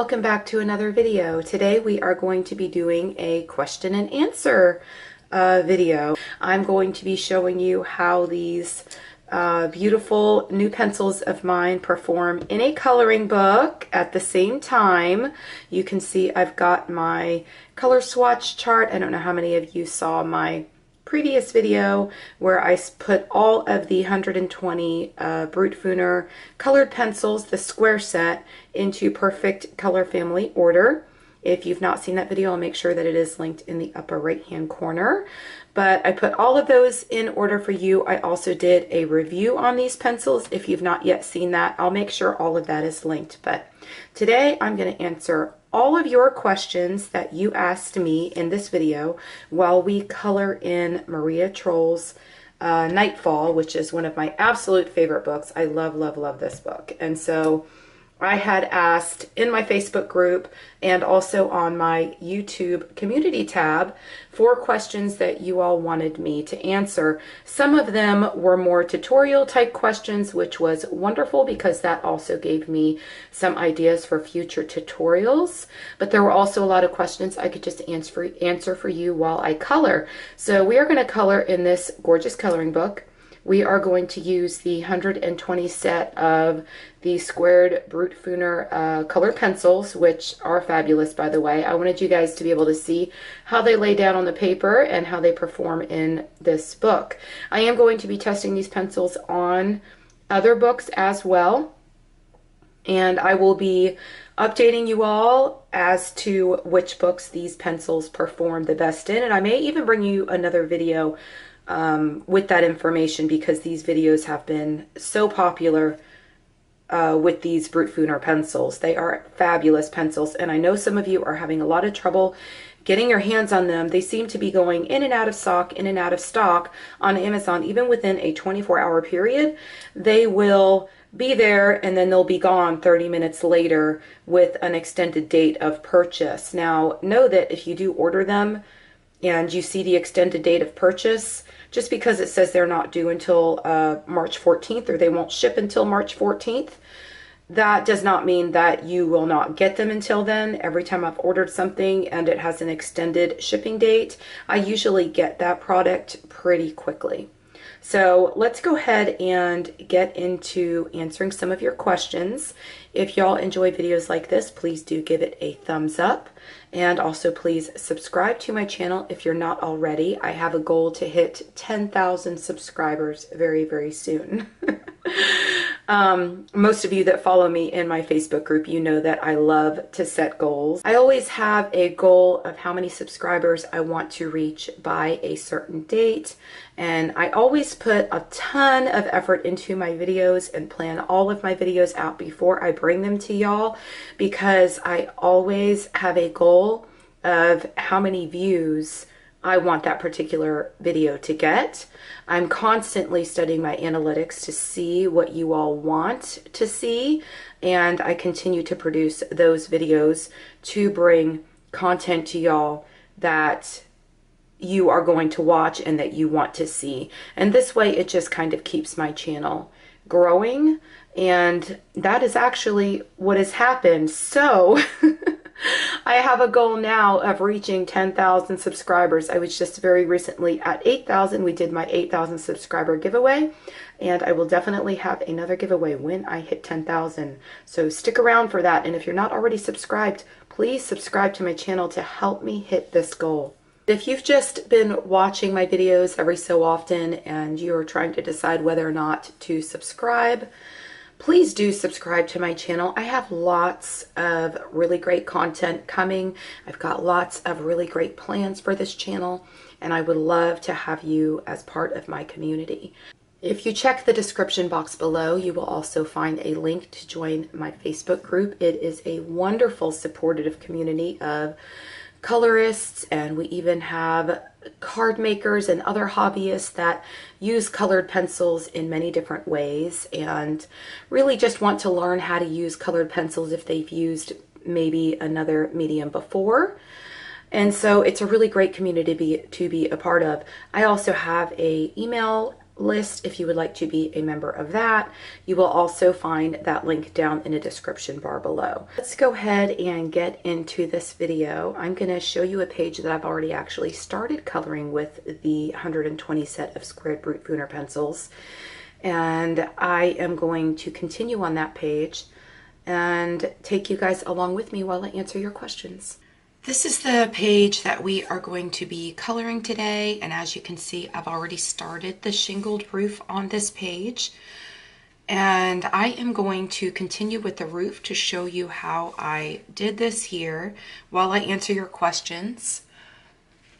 welcome back to another video. Today we are going to be doing a question and answer uh, video. I'm going to be showing you how these uh, beautiful new pencils of mine perform in a coloring book at the same time. You can see I've got my color swatch chart. I don't know how many of you saw my previous video where I put all of the 120 uh, colored pencils, the square set, into perfect color family order. If you've not seen that video, I'll make sure that it is linked in the upper right hand corner. But I put all of those in order for you. I also did a review on these pencils. If you've not yet seen that, I'll make sure all of that is linked. But today I'm going to answer all of your questions that you asked me in this video while we color in Maria Trolle's uh, Nightfall, which is one of my absolute favorite books. I love, love, love this book. And so I had asked in my Facebook group and also on my YouTube community tab for questions that you all wanted me to answer. Some of them were more tutorial type questions, which was wonderful because that also gave me some ideas for future tutorials. But there were also a lot of questions I could just answer, answer for you while I color. So we are going to color in this gorgeous coloring book we are going to use the 120 set of the squared Brutfuner uh, colored pencils, which are fabulous, by the way. I wanted you guys to be able to see how they lay down on the paper and how they perform in this book. I am going to be testing these pencils on other books as well, and I will be updating you all as to which books these pencils perform the best in, and I may even bring you another video um, with that information because these videos have been so popular uh, with these Brutfuner pencils. They are fabulous pencils, and I know some of you are having a lot of trouble getting your hands on them. They seem to be going in and out of stock, in and out of stock on Amazon, even within a 24 hour period. They will be there and then they'll be gone 30 minutes later with an extended date of purchase. Now, know that if you do order them and you see the extended date of purchase, just because it says they're not due until uh, March 14th or they won't ship until March 14th, that does not mean that you will not get them until then. Every time I've ordered something and it has an extended shipping date, I usually get that product pretty quickly. So let's go ahead and get into answering some of your questions. If y'all enjoy videos like this, please do give it a thumbs up. And also please subscribe to my channel if you're not already. I have a goal to hit 10,000 subscribers very, very soon. Um, most of you that follow me in my Facebook group, you know that I love to set goals. I always have a goal of how many subscribers I want to reach by a certain date. And I always put a ton of effort into my videos and plan all of my videos out before I bring them to y'all because I always have a goal of how many views I want that particular video to get. I'm constantly studying my analytics to see what you all want to see, and I continue to produce those videos to bring content to y'all that you are going to watch and that you want to see. And this way, it just kind of keeps my channel growing, and that is actually what has happened. So, I have a goal now of reaching 10,000 subscribers. I was just very recently at 8,000. We did my 8,000 subscriber giveaway, and I will definitely have another giveaway when I hit 10,000. So stick around for that. And if you're not already subscribed, please subscribe to my channel to help me hit this goal. If you've just been watching my videos every so often and you're trying to decide whether or not to subscribe, please do subscribe to my channel. I have lots of really great content coming. I've got lots of really great plans for this channel, and I would love to have you as part of my community. If you check the description box below, you will also find a link to join my Facebook group. It is a wonderful supportive community of colorists, and we even have card makers and other hobbyists that use colored pencils in many different ways and really just want to learn how to use colored pencils if they've used maybe another medium before. And so it's a really great community to be, to be a part of. I also have a email list if you would like to be a member of that. You will also find that link down in the description bar below. Let's go ahead and get into this video. I'm going to show you a page that I've already actually started coloring with the 120 set of squared Brutfuner pencils. And I am going to continue on that page and take you guys along with me while I answer your questions. This is the page that we are going to be coloring today. And as you can see, I've already started the shingled roof on this page. And I am going to continue with the roof to show you how I did this here while I answer your questions.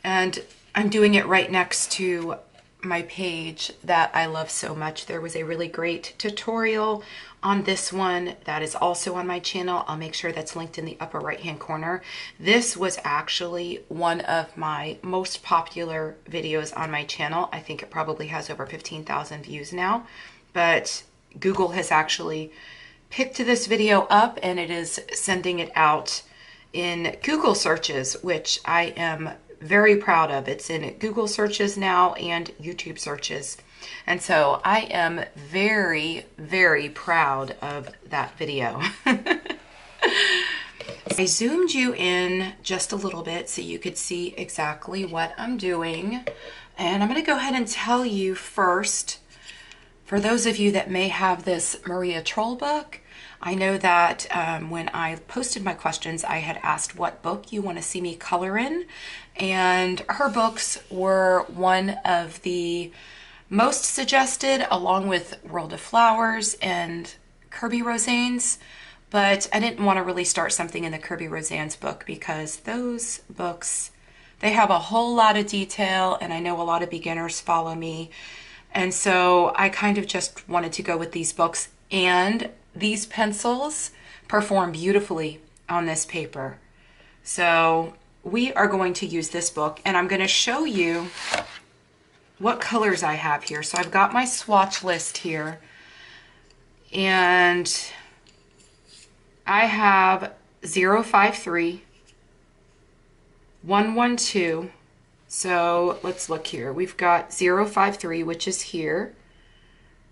And I'm doing it right next to my page that I love so much. There was a really great tutorial on this one that is also on my channel. I'll make sure that's linked in the upper right hand corner. This was actually one of my most popular videos on my channel. I think it probably has over 15,000 views now, but Google has actually picked this video up and it is sending it out in Google searches, which I am very proud of. It's in Google searches now and YouTube searches. And so I am very, very proud of that video. I zoomed you in just a little bit so you could see exactly what I'm doing. And I'm going to go ahead and tell you first, for those of you that may have this Maria Trolle book, I know that um, when I posted my questions, I had asked what book you want to see me color in. And her books were one of the most suggested, along with World of Flowers and Kirby Rosanes. But I didn't want to really start something in the Kirby Rosanes book because those books, they have a whole lot of detail, and I know a lot of beginners follow me. And so I kind of just wanted to go with these books. And these pencils perform beautifully on this paper. So we are going to use this book and I'm going to show you what colors I have here. So I've got my swatch list here and I have 053, 112. So let's look here. We've got 053, which is here.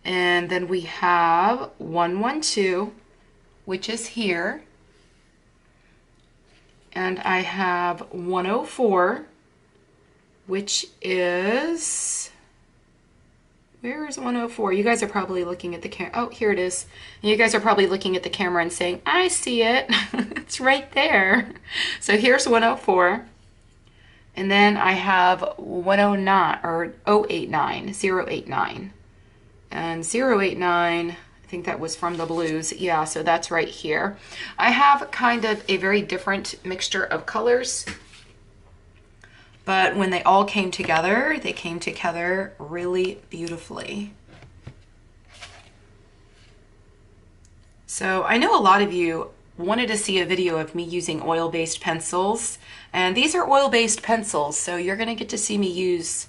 And then we have 112, which is here. And I have 104, which is, where is 104? You guys are probably looking at the camera. Oh, here it is. And you guys are probably looking at the camera and saying, I see it. it's right there. So here's 104. And then I have 109 or 089, 089 and 089 I think that was from the blues. Yeah, so that's right here. I have kind of a very different mixture of colors, but when they all came together, they came together really beautifully. So I know a lot of you wanted to see a video of me using oil-based pencils, and these are oil-based pencils, so you're gonna get to see me use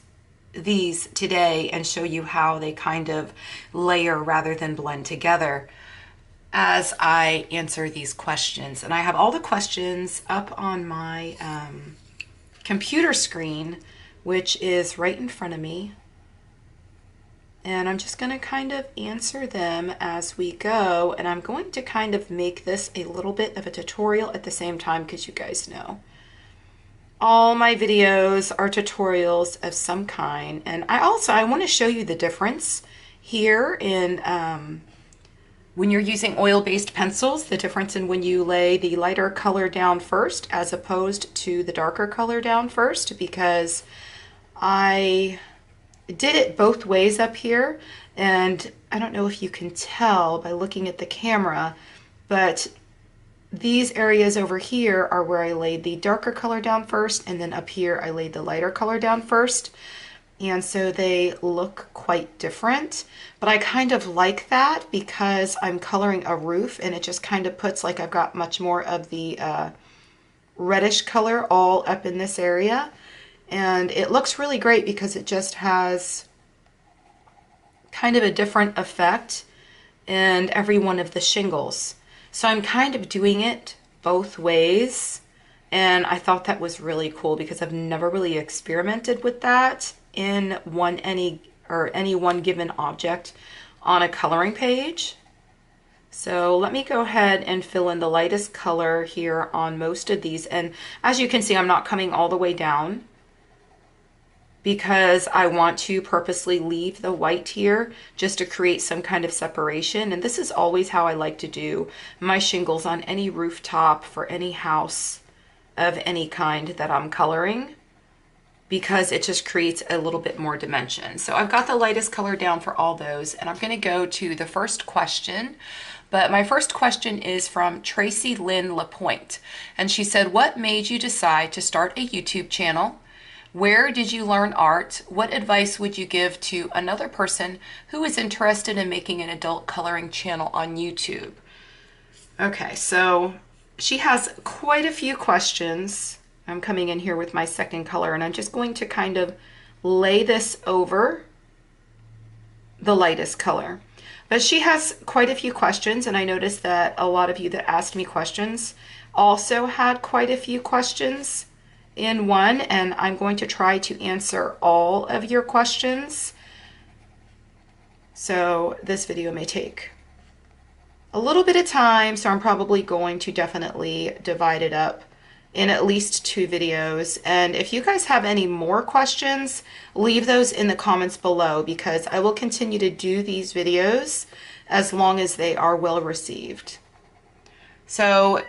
these today and show you how they kind of layer rather than blend together as I answer these questions. And I have all the questions up on my um, computer screen, which is right in front of me. And I'm just going to kind of answer them as we go. And I'm going to kind of make this a little bit of a tutorial at the same time because you guys know all my videos are tutorials of some kind. And I also, I want to show you the difference here in um, when you're using oil-based pencils, the difference in when you lay the lighter color down first as opposed to the darker color down first because I did it both ways up here and I don't know if you can tell by looking at the camera, but these areas over here are where I laid the darker color down first, and then up here I laid the lighter color down first. And so they look quite different, but I kind of like that because I'm coloring a roof and it just kind of puts like I've got much more of the uh, reddish color all up in this area. And it looks really great because it just has kind of a different effect in every one of the shingles. So I'm kind of doing it both ways. And I thought that was really cool because I've never really experimented with that in one any or any one given object on a coloring page. So let me go ahead and fill in the lightest color here on most of these. And as you can see, I'm not coming all the way down because I want to purposely leave the white here just to create some kind of separation. And this is always how I like to do my shingles on any rooftop for any house of any kind that I'm coloring because it just creates a little bit more dimension. So I've got the lightest color down for all those and I'm gonna go to the first question. But my first question is from Tracy Lynn Lapointe. And she said, what made you decide to start a YouTube channel? Where did you learn art? What advice would you give to another person who is interested in making an adult coloring channel on YouTube? Okay, so she has quite a few questions. I'm coming in here with my second color and I'm just going to kind of lay this over the lightest color. But she has quite a few questions and I noticed that a lot of you that asked me questions also had quite a few questions in one and I'm going to try to answer all of your questions. So this video may take a little bit of time, so I'm probably going to definitely divide it up in at least two videos. And if you guys have any more questions, leave those in the comments below because I will continue to do these videos as long as they are well received. So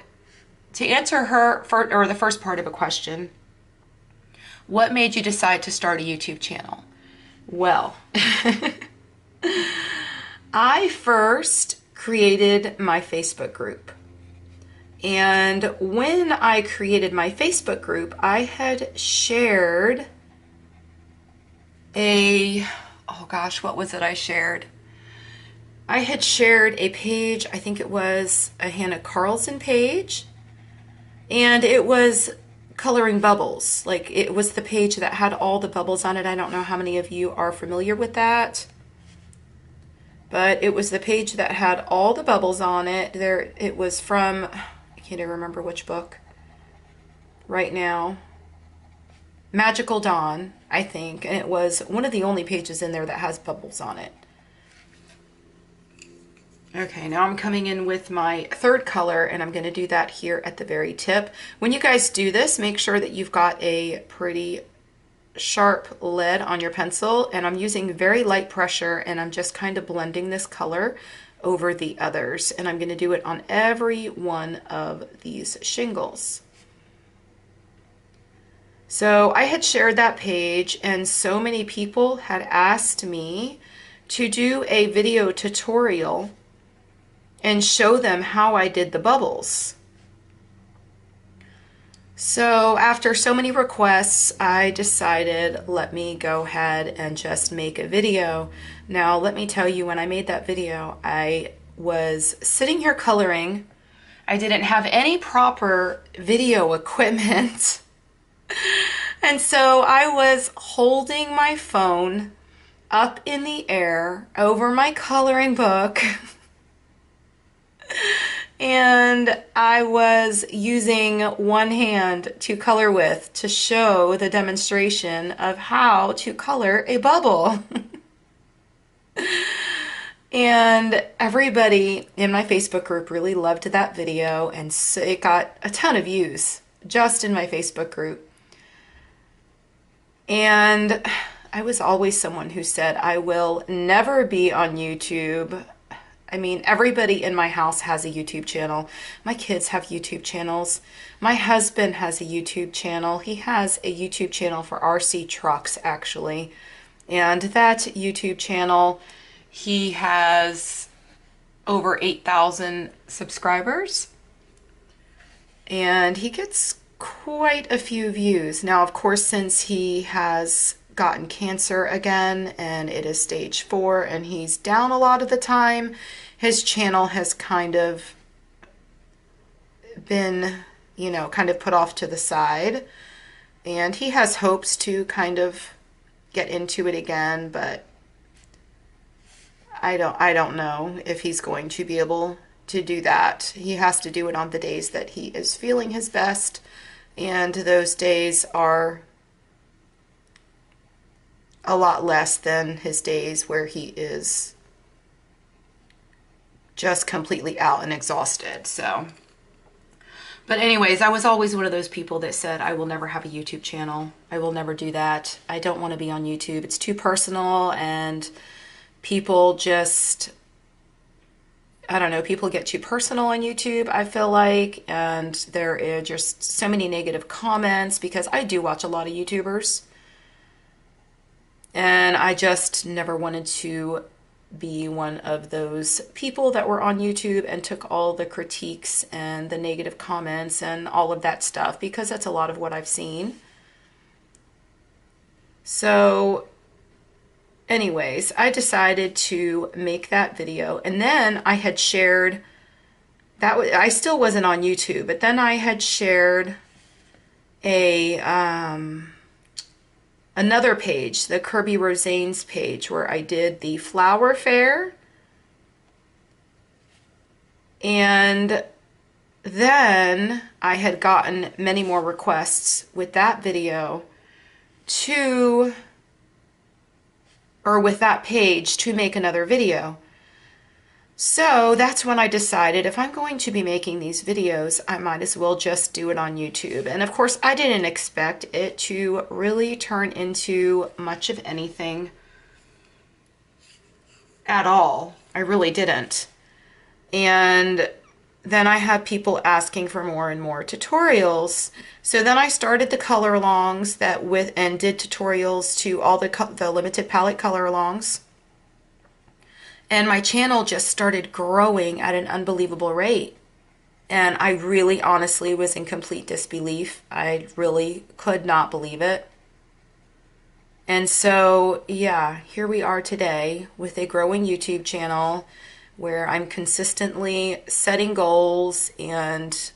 to answer her, for, or the first part of a question, what made you decide to start a YouTube channel? Well, I first created my Facebook group. And when I created my Facebook group, I had shared a, oh gosh, what was it I shared? I had shared a page, I think it was a Hanna Karlzon page, and it was coloring bubbles. Like it was the page that had all the bubbles on it. I don't know how many of you are familiar with that. But it was the page that had all the bubbles on it. There it was from I can't even remember which book right now. Magical Dawn, I think, and it was one of the only pages in there that has bubbles on it. Okay, now I'm coming in with my third color and I'm going to do that here at the very tip. When you guys do this, make sure that you've got a pretty sharp lead on your pencil and I'm using very light pressure and I'm just kind of blending this color over the others and I'm going to do it on every one of these shingles. So I had shared that page and so many people had asked me to do a video tutorial and show them how I did the bubbles. So after so many requests, I decided let me go ahead and just make a video. Now let me tell you, when I made that video, I was sitting here coloring. I didn't have any proper video equipment. and so I was holding my phone up in the air over my coloring book. and I was using one hand to color with to show the demonstration of how to color a bubble. and everybody in my Facebook group really loved that video and so it got a ton of views just in my Facebook group. And I was always someone who said, I will never be on YouTube. I mean, everybody in my house has a YouTube channel. My kids have YouTube channels. My husband has a YouTube channel. He has a YouTube channel for RC trucks, actually. And that YouTube channel, he has over 8,000 subscribers. And he gets quite a few views. Now, of course, since he has gotten cancer again and it is stage four and he's down a lot of the time. His channel has kind of been, you know, kind of put off to the side. And he has hopes to kind of get into it again, but I don't I don't know if he's going to be able to do that. He has to do it on the days that he is feeling his best, and those days are a lot less than his days where he is just completely out and exhausted. So, but anyways, I was always one of those people that said, I will never have a YouTube channel. I will never do that. I don't want to be on YouTube. It's too personal and people just, I don't know, people get too personal on YouTube, I feel like, and there are just so many negative comments because I do watch a lot of YouTubers. And I just never wanted to be one of those people that were on YouTube and took all the critiques and the negative comments and all of that stuff because that's a lot of what I've seen. So, anyways, I decided to make that video and then I had shared that I still wasn't on YouTube, but then I had shared a um another page, the Kirby Rosanes page, where I did the flower fair. And then I had gotten many more requests with that video to, or with that page to make another video. So that's when I decided if I'm going to be making these videos, I might as well just do it on YouTube. And of course, I didn't expect it to really turn into much of anything at all. I really didn't. And then I had people asking for more and more tutorials. So then I started the color alongs that with and did tutorials to all the the limited palette color alongs and my channel just started growing at an unbelievable rate. And I really honestly was in complete disbelief. I really could not believe it. And so, yeah, here we are today with a growing YouTube channel where I'm consistently setting goals and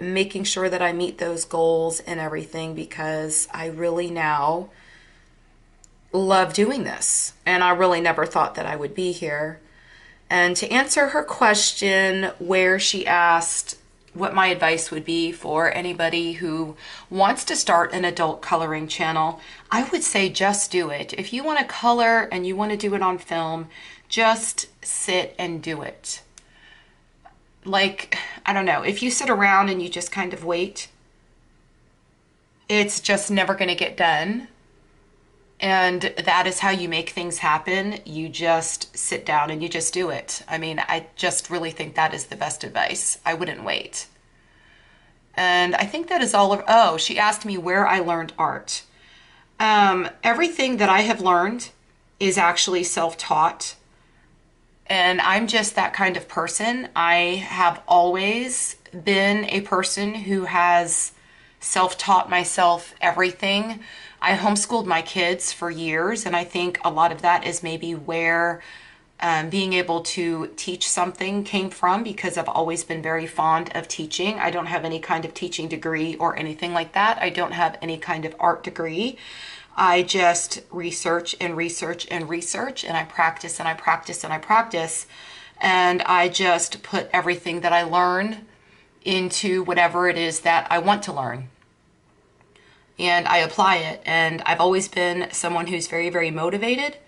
making sure that I meet those goals and everything because I really now love doing this. And I really never thought that I would be here. And to answer her question, where she asked what my advice would be for anybody who wants to start an adult coloring channel, I would say just do it. If you want to color and you want to do it on film, just sit and do it. Like, I don't know, if you sit around and you just kind of wait, it's just never going to get done and that is how you make things happen. You just sit down and you just do it. I mean, I just really think that is the best advice. I wouldn't wait. And I think that is all of, oh, she asked me where I learned art. Um, everything that I have learned is actually self taught. And I'm just that kind of person. I have always been a person who has self taught myself everything I homeschooled my kids for years, and I think a lot of that is maybe where um, being able to teach something came from because I've always been very fond of teaching. I don't have any kind of teaching degree or anything like that. I don't have any kind of art degree. I just research and research and research, and I practice and I practice and I practice. And I just put everything that I learn into whatever it is that I want to learn and I apply it. And I've always been someone who's very, very motivated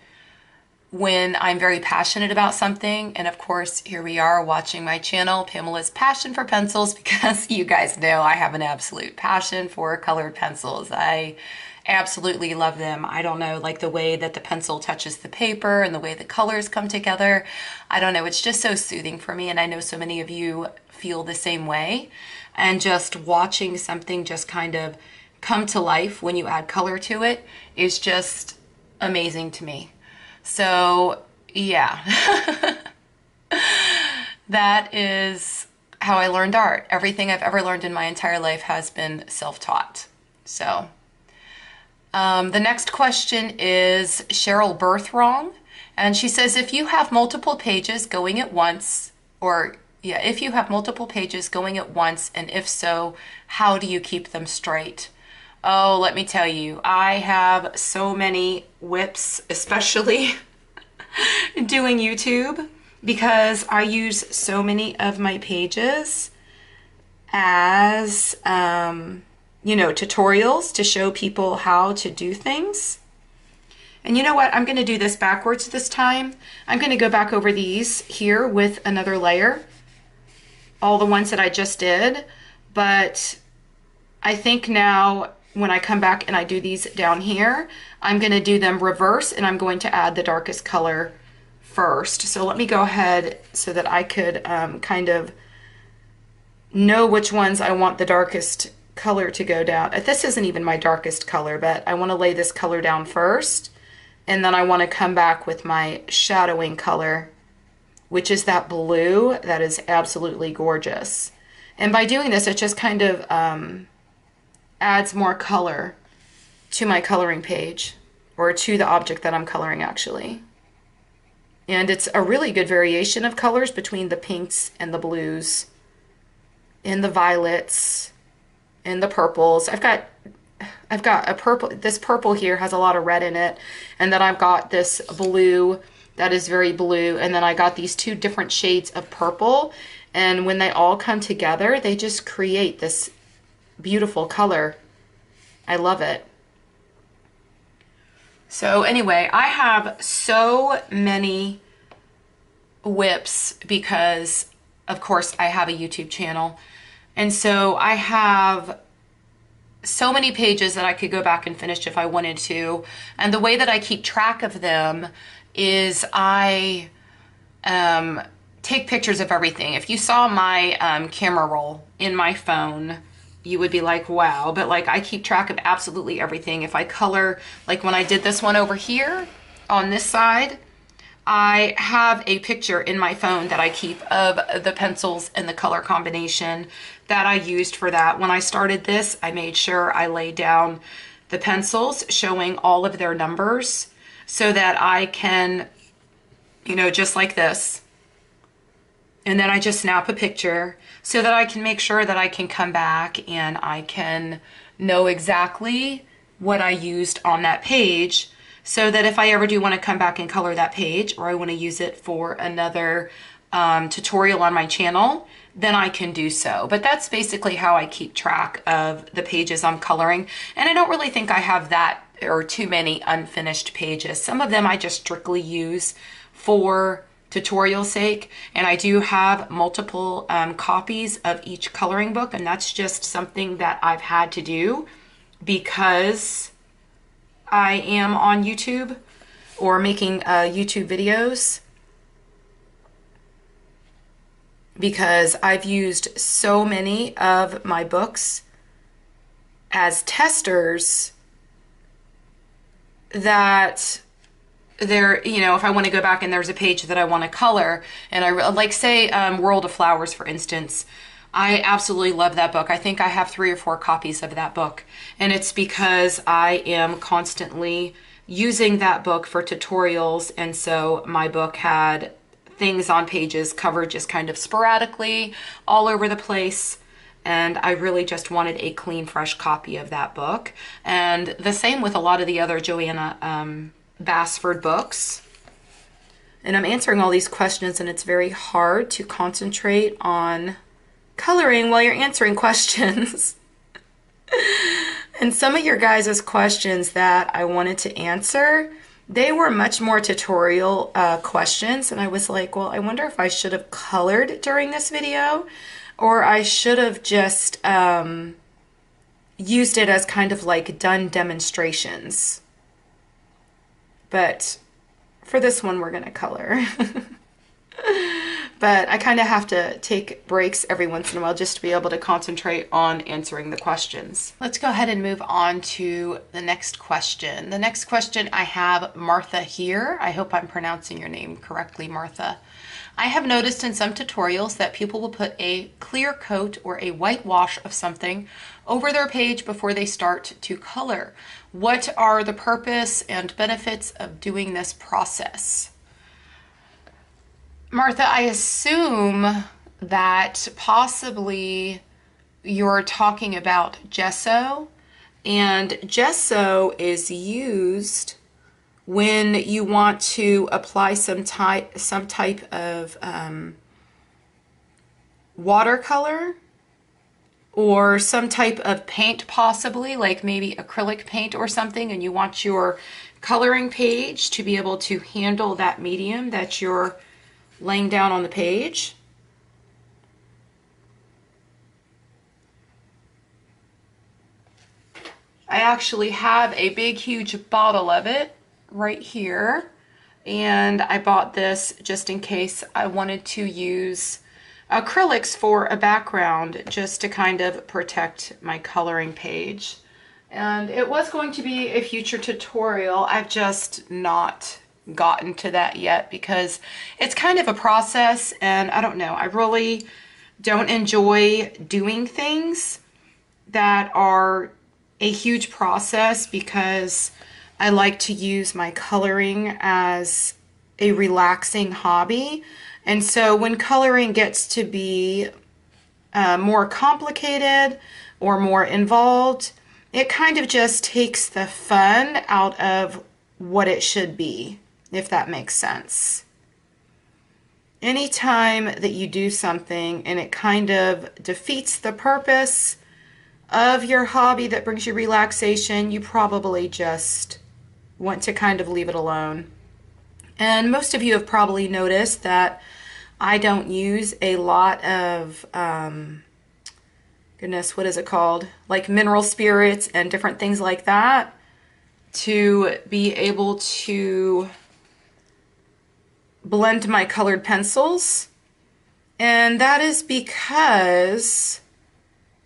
when I'm very passionate about something. And of course, here we are watching my channel, Pamela's Passion for Pencils, because you guys know I have an absolute passion for colored pencils. I absolutely love them. I don't know, like the way that the pencil touches the paper and the way the colors come together. I don't know, it's just so soothing for me. And I know so many of you feel the same way. And just watching something just kind of come to life when you add color to it is just amazing to me. So, yeah. that is how I learned art. Everything I've ever learned in my entire life has been self taught. So, um, the next question is Cheryl Birthrong. And she says if you have multiple pages going at once, or yeah, if you have multiple pages going at once, and if so, how do you keep them straight? Oh, let me tell you, I have so many whips, especially doing YouTube, because I use so many of my pages as, um, you know, tutorials to show people how to do things. And you know what? I'm going to do this backwards this time. I'm going to go back over these here with another layer. All the ones that I just did. But I think now when I come back and I do these down here, I'm going to do them reverse and I'm going to add the darkest color first. So let me go ahead so that I could um, kind of know which ones I want the darkest color to go down. This isn't even my darkest color, but I want to lay this color down first. And then I want to come back with my shadowing color, which is that blue that is absolutely gorgeous. And by doing this, it just kind of um, adds more color to my coloring page or to the object that I'm coloring actually. And it's a really good variation of colors between the pinks and the blues and the violets and the purples. I've got I've got a purple this purple here has a lot of red in it and then I've got this blue that is very blue and then I got these two different shades of purple and when they all come together they just create this beautiful color. I love it. So anyway, I have so many whips because of course I have a YouTube channel and so I have so many pages that I could go back and finish if I wanted to. And the way that I keep track of them is I um, take pictures of everything. If you saw my um, camera roll in my phone, you would be like, wow. But like I keep track of absolutely everything. If I color, like when I did this one over here on this side, I have a picture in my phone that I keep of the pencils and the color combination that I used for that. When I started this, I made sure I laid down the pencils showing all of their numbers so that I can, you know, just like this. And then I just snap a picture so that I can make sure that I can come back and I can know exactly what I used on that page so that if I ever do want to come back and color that page or I want to use it for another um, tutorial on my channel, then I can do so. But that's basically how I keep track of the pages I'm coloring. And I don't really think I have that or too many unfinished pages. Some of them I just strictly use for tutorial sake and I do have multiple um, copies of each coloring book and that's just something that I've had to do because I am on YouTube or making uh, YouTube videos because I've used so many of my books as testers that there, you know, if I want to go back and there's a page that I want to color and I like say um, World of Flowers, for instance, I absolutely love that book. I think I have three or four copies of that book. And it's because I am constantly using that book for tutorials. And so my book had things on pages covered just kind of sporadically all over the place. And I really just wanted a clean, fresh copy of that book. And the same with a lot of the other Johanna um, Basford books. And I'm answering all these questions, and it's very hard to concentrate on coloring while you're answering questions. and some of your guys' questions that I wanted to answer, they were much more tutorial uh, questions. And I was like, well, I wonder if I should have colored during this video or I should have just um, used it as kind of like done demonstrations. But for this one, we're going to color. but I kind of have to take breaks every once in a while just to be able to concentrate on answering the questions. Let's go ahead and move on to the next question. The next question I have Martha here. I hope I'm pronouncing your name correctly, Martha. I have noticed in some tutorials that people will put a clear coat or a whitewash of something over their page before they start to color. What are the purpose and benefits of doing this process? Martha, I assume that possibly you're talking about gesso, and gesso is used when you want to apply some type some type of um, watercolor or some type of paint possibly like maybe acrylic paint or something and you want your coloring page to be able to handle that medium that you're laying down on the page. I actually have a big huge bottle of it right here and I bought this just in case I wanted to use acrylics for a background just to kind of protect my coloring page. And it was going to be a future tutorial. I've just not gotten to that yet because it's kind of a process and I don't know, I really don't enjoy doing things that are a huge process because I like to use my coloring as a relaxing hobby. And so when coloring gets to be uh, more complicated or more involved, it kind of just takes the fun out of what it should be, if that makes sense. Anytime that you do something and it kind of defeats the purpose of your hobby that brings you relaxation, you probably just want to kind of leave it alone. And most of you have probably noticed that I don't use a lot of, um, goodness, what is it called? Like mineral spirits and different things like that to be able to blend my colored pencils. And that is because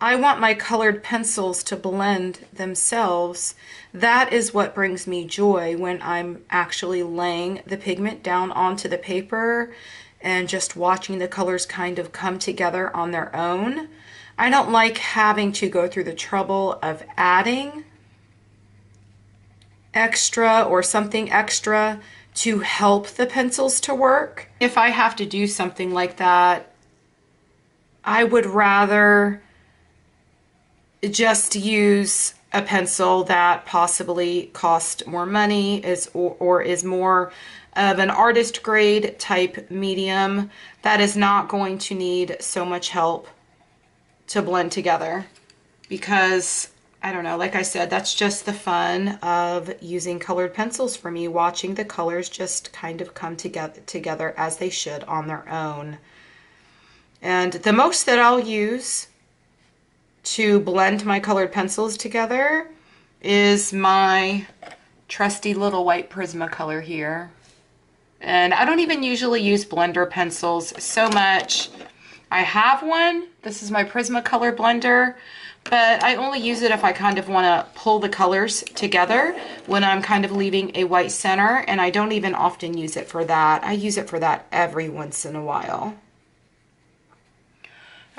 I want my colored pencils to blend themselves. That is what brings me joy when I'm actually laying the pigment down onto the paper and just watching the colors kind of come together on their own. I don't like having to go through the trouble of adding extra or something extra to help the pencils to work. If I have to do something like that, I would rather just use a pencil that possibly cost more money is or, or is more of an artist grade type medium that is not going to need so much help to blend together because I don't know, like I said, that's just the fun of using colored pencils for me, watching the colors just kind of come together, together as they should on their own. And the most that I'll use to blend my colored pencils together is my trusty little white Prismacolor here. And I don't even usually use blender pencils so much. I have one. This is my Prismacolor blender, but I only use it if I kind of want to pull the colors together when I'm kind of leaving a white center, and I don't even often use it for that. I use it for that every once in a while.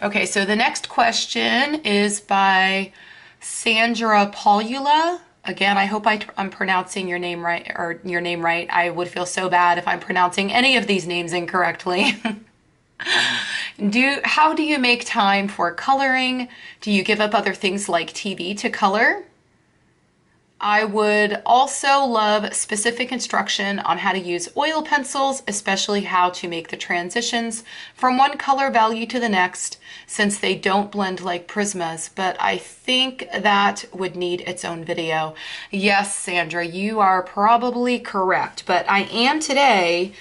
Okay, so the next question is by Sandra Paulula. Again, I hope I, am pronouncing your name right or your name right. I would feel so bad if I'm pronouncing any of these names incorrectly. do how do you make time for coloring? Do you give up other things like TV to color? I would also love specific instruction on how to use oil pencils, especially how to make the transitions from one color value to the next, since they don't blend like Prismas, but I think that would need its own video. Yes, Sandra, you are probably correct, but I am today,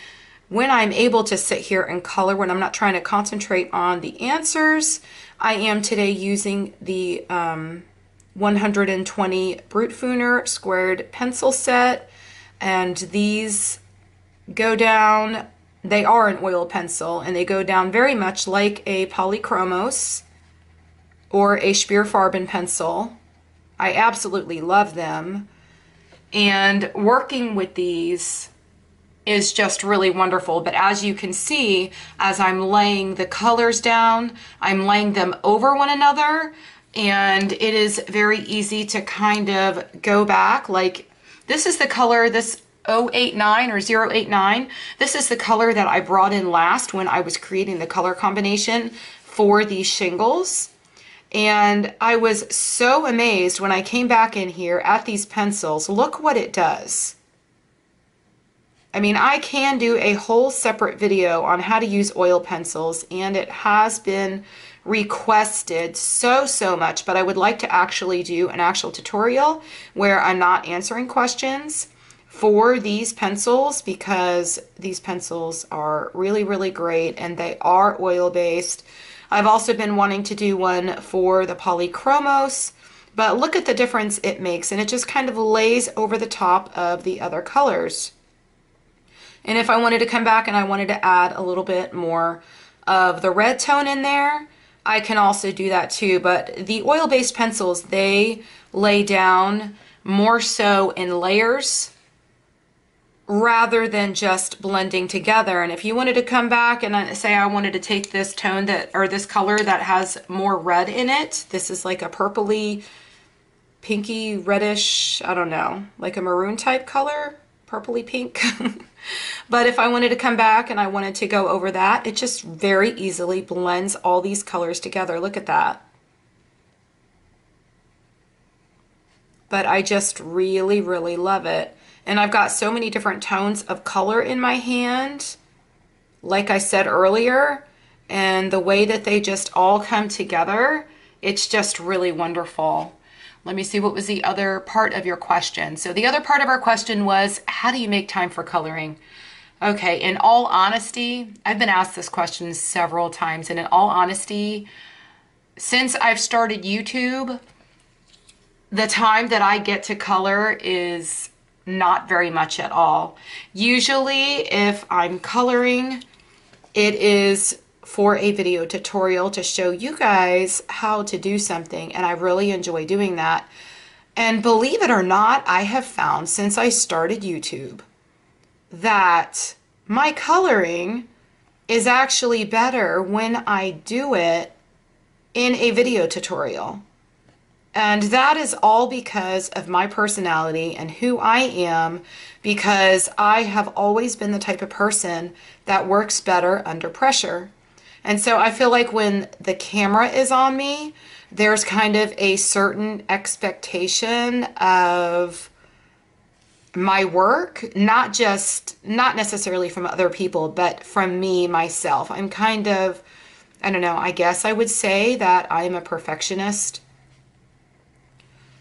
when I'm able to sit here and color, when I'm not trying to concentrate on the answers, I am today using the um, 120 Brutfuner squared pencil set. And these go down, they are an oil pencil, and they go down very much like a Polychromos or a Spearfarben pencil. I absolutely love them. And working with these is just really wonderful. But as you can see, as I'm laying the colors down, I'm laying them over one another and it is very easy to kind of go back like this is the color this 089 or 089 this is the color that I brought in last when I was creating the color combination for these shingles. And I was so amazed when I came back in here at these pencils. Look what it does I mean I can do a whole separate video on how to use oil pencils and it has been requested so, so much, but I would like to actually do an actual tutorial where I'm not answering questions for these pencils because these pencils are really, really great and they are oil based. I've also been wanting to do one for the Polychromos, but look at the difference it makes and it just kind of lays over the top of the other colors. And if I wanted to come back and I wanted to add a little bit more of the red tone in there, I can also do that too. But the oil-based pencils, they lay down more so in layers rather than just blending together. And if you wanted to come back and uh, say I wanted to take this tone that, or this color that has more red in it, this is like a purpley, pinky, reddish, I don't know, like a maroon type color, purpley pink. but if I wanted to come back and I wanted to go over that, it just very easily blends all these colors together. Look at that. But I just really, really love it. And I've got so many different tones of color in my hand, like I said earlier, and the way that they just all come together, it's just really wonderful. Let me see what was the other part of your question. So the other part of our question was, how do you make time for coloring? Okay, in all honesty, I've been asked this question several times, and in all honesty, since I've started YouTube, the time that I get to color is not very much at all. Usually if I'm coloring, it is for a video tutorial to show you guys how to do something and I really enjoy doing that. And believe it or not, I have found since I started YouTube that my coloring is actually better when I do it in a video tutorial. And that is all because of my personality and who I am, because I have always been the type of person that works better under pressure. And so I feel like when the camera is on me, there's kind of a certain expectation of my work, not just, not necessarily from other people, but from me, myself. I'm kind of, I don't know, I guess I would say that I'm a perfectionist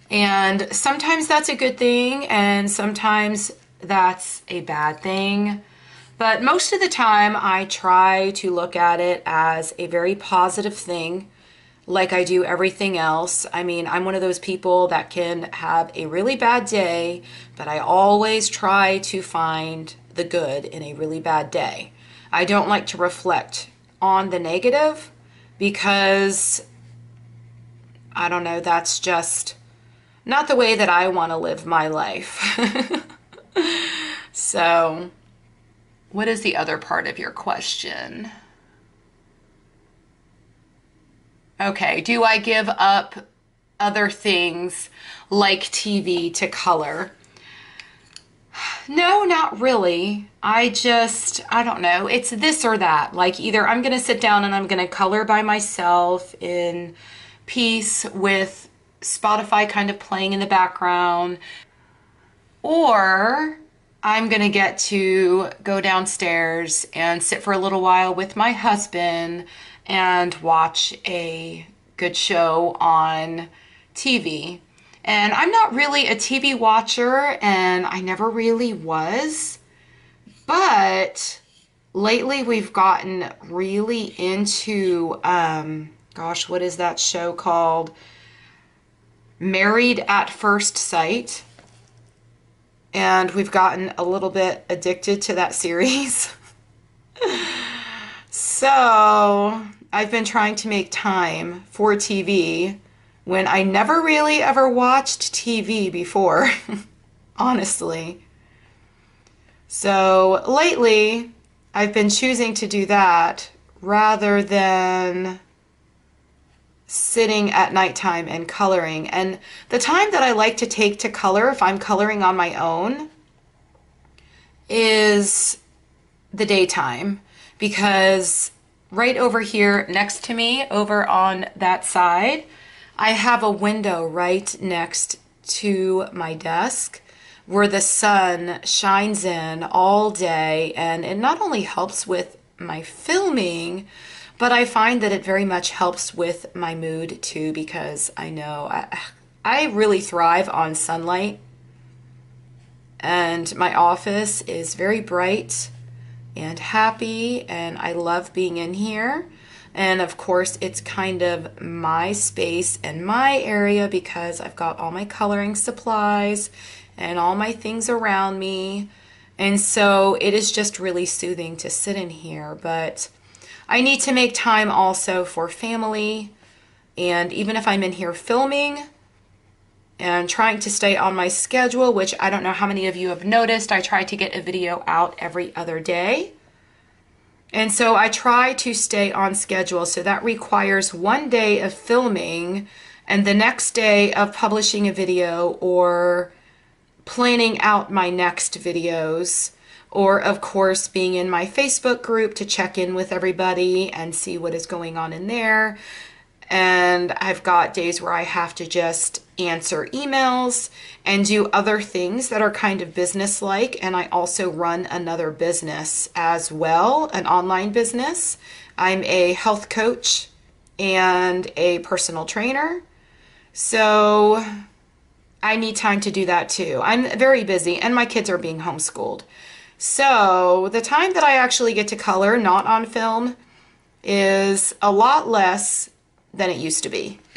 and sometimes that's a good thing, and sometimes that's a bad thing. But most of the time, I try to look at it as a very positive thing, like I do everything else. I mean, I'm one of those people that can have a really bad day, but I always try to find the good in a really bad day. I don't like to reflect on the negative because I don't know, that's just not the way that I want to live my life. so, what is the other part of your question? Okay, do I give up other things like TV to color? No, not really. I just, I don't know. It's this or that. Like either I'm going to sit down and I'm going to color by myself in peace with Spotify kind of playing in the background, or I'm gonna get to go downstairs and sit for a little while with my husband and watch a good show on TV. And I'm not really a TV watcher, and I never really was. But lately we've gotten really into, um, gosh, what is that show called? Married at First Sight. And we've gotten a little bit addicted to that series. so I've been trying to make time for TV when I never really ever watched TV before, honestly. So lately, I've been choosing to do that rather than sitting at nighttime and coloring. And the time that I like to take to color, if I'm coloring on my own, is the daytime because right over here next to me, over on that side, I have a window right next to my desk where the sun shines in all day and it not only helps with my filming, but I find that it very much helps with my mood too because I know I, I really thrive on sunlight. And my office is very bright and happy, and I love being in here. And of course, it's kind of my space and my area because I've got all my coloring supplies and all my things around me. And so it is just really soothing to sit in here. But I need to make time also for family. And even if I'm in here filming and trying to stay on my schedule, which I don't know how many of you have noticed, I try to get a video out every other day. And so I try to stay on schedule. So that requires one day of filming and the next day of publishing a video or planning out my next videos or of course being in my Facebook group to check in with everybody and see what is going on in there. And I've got days where I have to just answer emails and do other things that are kind of business like. And I also run another business as well, an online business. I'm a health coach and a personal trainer. So I need time to do that too. I'm very busy and my kids are being homeschooled. So the time that I actually get to color, not on film, is a lot less than it used to be.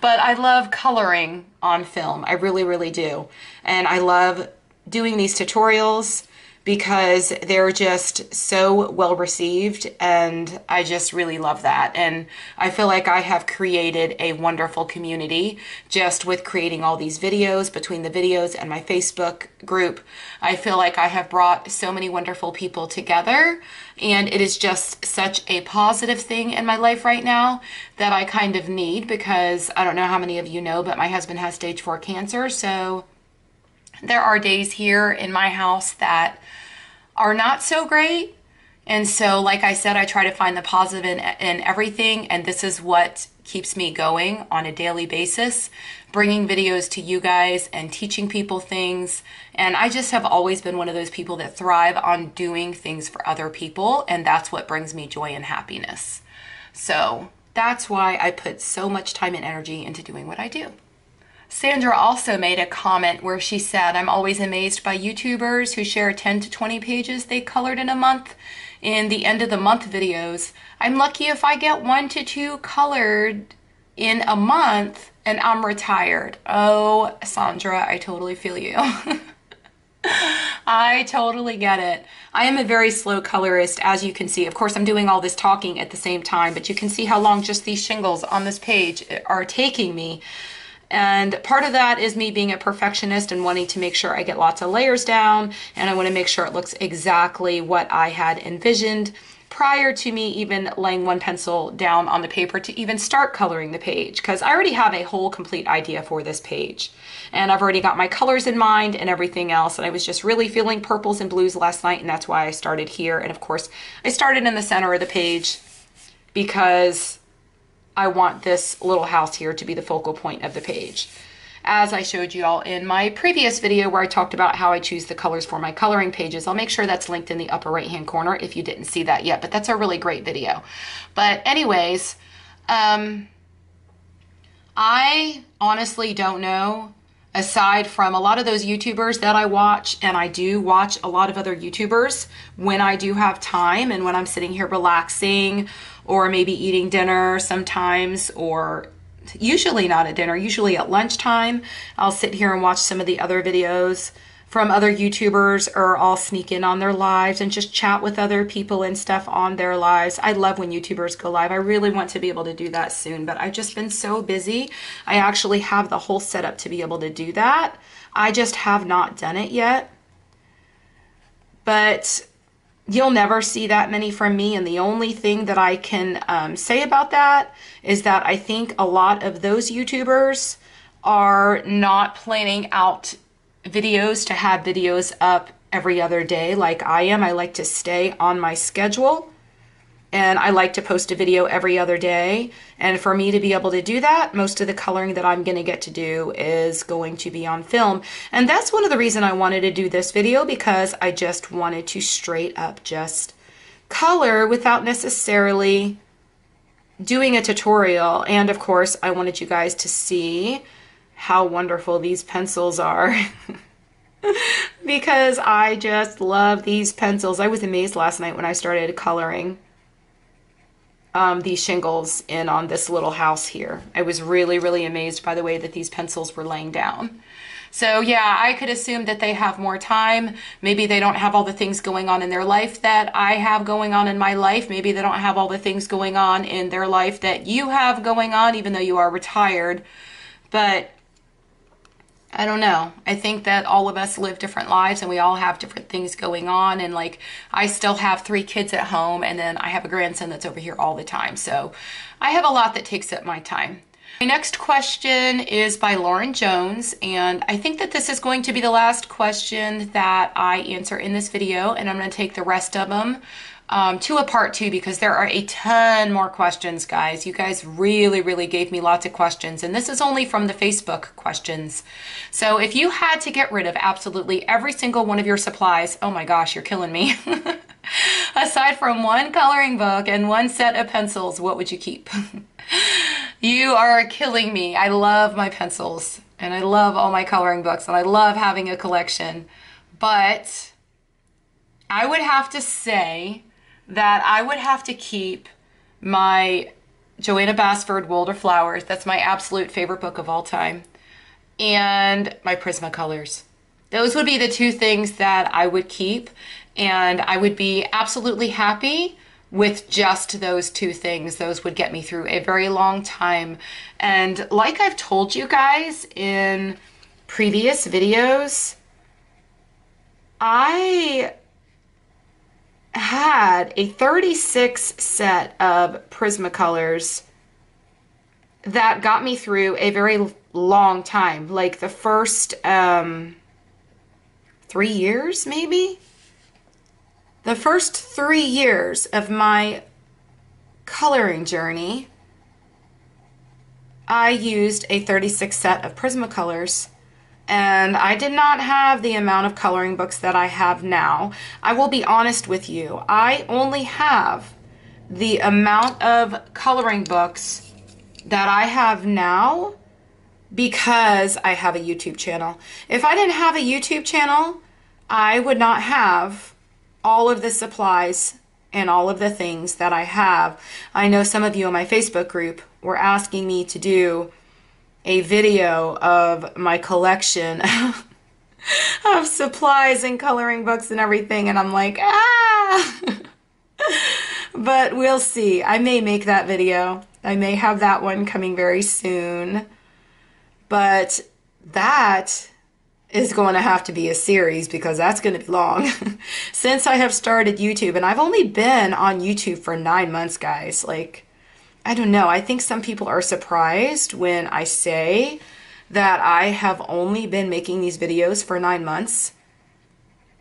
but I love coloring on film. I really, really do. And I love doing these tutorials because they're just so well received and I just really love that. And I feel like I have created a wonderful community just with creating all these videos between the videos and my Facebook group. I feel like I have brought so many wonderful people together and it is just such a positive thing in my life right now that I kind of need because I don't know how many of you know, but my husband has stage four cancer. So there are days here in my house that are not so great. And so, like I said, I try to find the positive in, in everything. And this is what keeps me going on a daily basis, bringing videos to you guys and teaching people things. And I just have always been one of those people that thrive on doing things for other people. And that's what brings me joy and happiness. So that's why I put so much time and energy into doing what I do. Sandra also made a comment where she said, I'm always amazed by YouTubers who share 10 to 20 pages they colored in a month in the end of the month videos. I'm lucky if I get one to two colored in a month and I'm retired. Oh, Sandra, I totally feel you. I totally get it. I am a very slow colorist, as you can see. Of course, I'm doing all this talking at the same time, but you can see how long just these shingles on this page are taking me. And part of that is me being a perfectionist and wanting to make sure I get lots of layers down. And I want to make sure it looks exactly what I had envisioned prior to me even laying one pencil down on the paper to even start coloring the page. Because I already have a whole complete idea for this page. And I've already got my colors in mind and everything else. And I was just really feeling purples and blues last night and that's why I started here. And of course I started in the center of the page because I want this little house here to be the focal point of the page. As I showed you all in my previous video where I talked about how I choose the colors for my coloring pages, I'll make sure that's linked in the upper right hand corner if you didn't see that yet, but that's a really great video. But anyways, um, I honestly don't know aside from a lot of those YouTubers that I watch, and I do watch a lot of other YouTubers when I do have time and when I'm sitting here relaxing or maybe eating dinner sometimes or usually not at dinner, usually at lunchtime. I'll sit here and watch some of the other videos from other YouTubers or I'll sneak in on their lives and just chat with other people and stuff on their lives. I love when YouTubers go live. I really want to be able to do that soon, but I've just been so busy. I actually have the whole setup to be able to do that. I just have not done it yet. But you'll never see that many from me. And the only thing that I can um, say about that is that I think a lot of those YouTubers are not planning out videos to have videos up every other day like I am. I like to stay on my schedule and I like to post a video every other day. And for me to be able to do that, most of the coloring that I'm going to get to do is going to be on film. And that's one of the reason I wanted to do this video because I just wanted to straight up just color without necessarily doing a tutorial. And of course, I wanted you guys to see how wonderful these pencils are. because I just love these pencils. I was amazed last night when I started coloring um, these shingles in on this little house here. I was really, really amazed by the way that these pencils were laying down. So yeah, I could assume that they have more time. Maybe they don't have all the things going on in their life that I have going on in my life. Maybe they don't have all the things going on in their life that you have going on, even though you are retired. But I don't know. I think that all of us live different lives and we all have different things going on. And like, I still have three kids at home and then I have a grandson that's over here all the time. So I have a lot that takes up my time. My next question is by Lauren Jones, and I think that this is going to be the last question that I answer in this video, and I'm going to take the rest of them um, to a part two because there are a ton more questions, guys. You guys really, really gave me lots of questions, and this is only from the Facebook questions. So if you had to get rid of absolutely every single one of your supplies, oh my gosh, you're killing me. Aside from one coloring book and one set of pencils, what would you keep? you are killing me. I love my pencils and I love all my coloring books and I love having a collection. But I would have to say that I would have to keep my Johanna Basford World of Flowers. That's my absolute favorite book of all time. And my Prismacolors. Those would be the two things that I would keep. And I would be absolutely happy with just those two things. Those would get me through a very long time. And like I've told you guys in previous videos, I had a 36 set of Prismacolors that got me through a very long time. Like the first um, three years, maybe? The first three years of my coloring journey, I used a 36 set of Prismacolors and I did not have the amount of coloring books that I have now. I will be honest with you, I only have the amount of coloring books that I have now because I have a YouTube channel. If I didn't have a YouTube channel, I would not have all of the supplies and all of the things that I have. I know some of you in my Facebook group were asking me to do a video of my collection of supplies and coloring books and everything and I'm like, ah! but we'll see. I may make that video. I may have that one coming very soon. But that is going to have to be a series because that's going to be long. Since I have started YouTube, and I've only been on YouTube for nine months, guys. Like, I don't know. I think some people are surprised when I say that I have only been making these videos for nine months.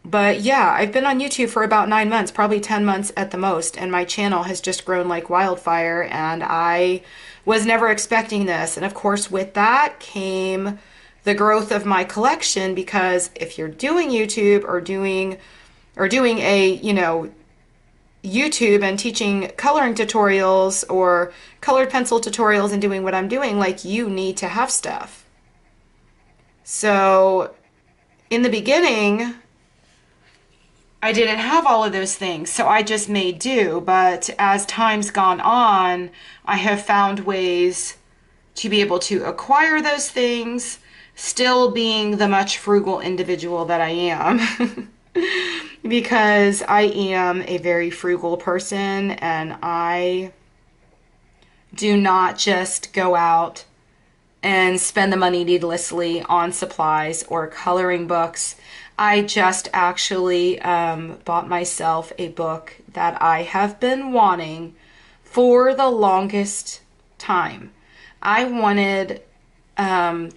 But yeah, I've been on YouTube for about nine months, probably 10 months at the most, and my channel has just grown like wildfire, and I was never expecting this. And of course, with that came the growth of my collection because if you're doing YouTube or doing or doing a, you know, YouTube and teaching coloring tutorials or colored pencil tutorials and doing what I'm doing, like you need to have stuff. So in the beginning, I didn't have all of those things, so I just made do. But as time's gone on, I have found ways to be able to acquire those things, still being the much frugal individual that I am. because I am a very frugal person and I do not just go out and spend the money needlessly on supplies or coloring books. I just actually um, bought myself a book that I have been wanting for the longest time. I wanted, um,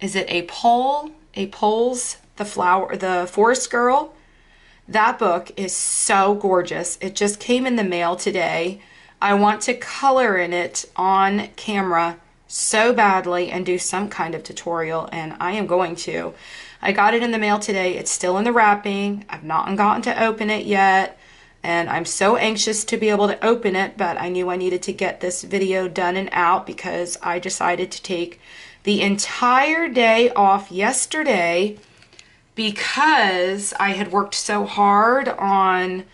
is it a pole? A pole's the flower, the forest girl. That book is so gorgeous. It just came in the mail today. I want to color in it on camera so badly and do some kind of tutorial, and I am going to. I got it in the mail today. It's still in the wrapping. I've not gotten to open it yet, and I'm so anxious to be able to open it, but I knew I needed to get this video done and out because I decided to take the entire day off yesterday because I had worked so hard on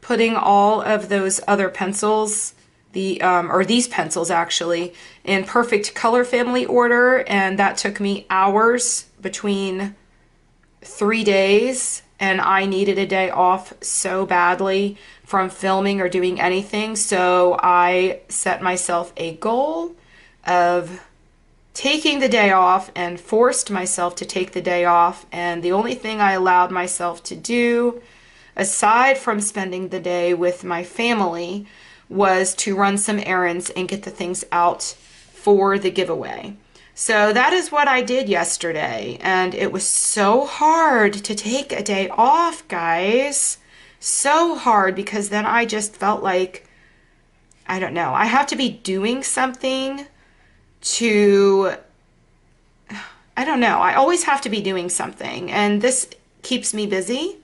putting all of those other pencils the um, or these pencils actually in perfect color family order and that took me hours between three days and I needed a day off so badly from filming or doing anything so I set myself a goal of taking the day off and forced myself to take the day off and the only thing I allowed myself to do aside from spending the day with my family was to run some errands and get the things out for the giveaway. So that is what I did yesterday, and it was so hard to take a day off, guys. So hard because then I just felt like, I don't know, I have to be doing something to, I don't know, I always have to be doing something, and this keeps me busy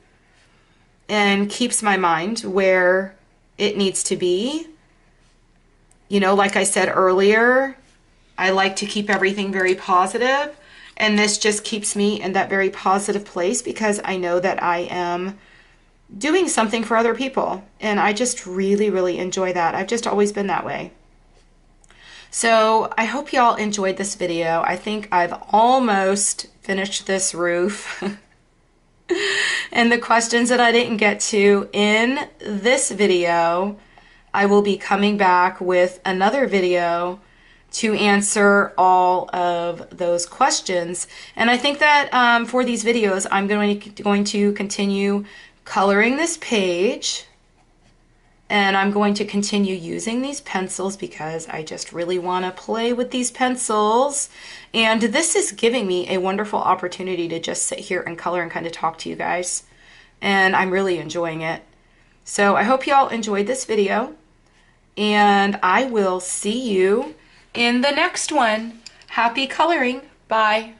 and keeps my mind where it needs to be. You know, like I said earlier, I like to keep everything very positive, and this just keeps me in that very positive place because I know that I am doing something for other people, and I just really, really enjoy that. I've just always been that way. So I hope y'all enjoyed this video. I think I've almost finished this roof. and the questions that I didn't get to in this video, I will be coming back with another video to answer all of those questions. And I think that um, for these videos, I'm going to, going to continue coloring this page and I'm going to continue using these pencils because I just really want to play with these pencils. And this is giving me a wonderful opportunity to just sit here and color and kind of talk to you guys. And I'm really enjoying it. So I hope y'all enjoyed this video. And I will see you in the next one. Happy coloring. Bye.